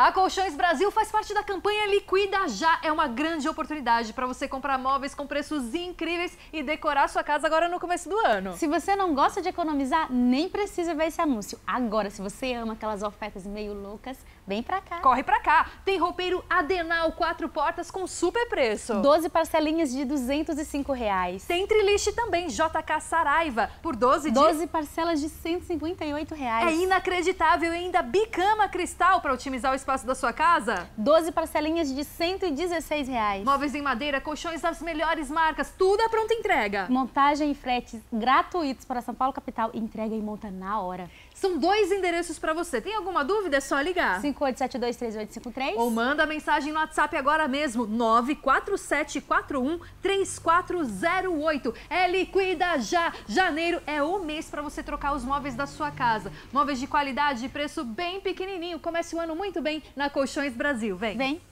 A Colchões Brasil faz parte da campanha Liquida Já. É uma grande oportunidade para você comprar móveis com preços incríveis e decorar sua casa agora no começo do ano. Se você não gosta de economizar, nem precisa ver esse anúncio. Agora, se você ama aquelas ofertas meio loucas, vem pra cá. Corre pra cá. Tem roupeiro Adenal quatro portas com super preço. 12 parcelinhas de 205 reais. Tem Triliche também, JK Saraiva, por 12 de... 12 parcelas de 158 reais. É inacreditável e ainda bicama cristal para otimizar o espaço da sua casa. 12 parcelinhas de 116 reais. Móveis em madeira, colchões das melhores marcas, tudo à pronta entrega. Montagem e fretes gratuitos para São Paulo capital, entrega e monta na hora. São dois endereços para você. Tem alguma dúvida? É só ligar. 58723853 ou manda mensagem no WhatsApp agora mesmo, 947413408. É liquida já. Janeiro é o mês para você trocar os móveis da sua casa. Móveis de qualidade e preço bem pequenininho. Comece o ano muito bem na Colchões Brasil. Vem. Vem.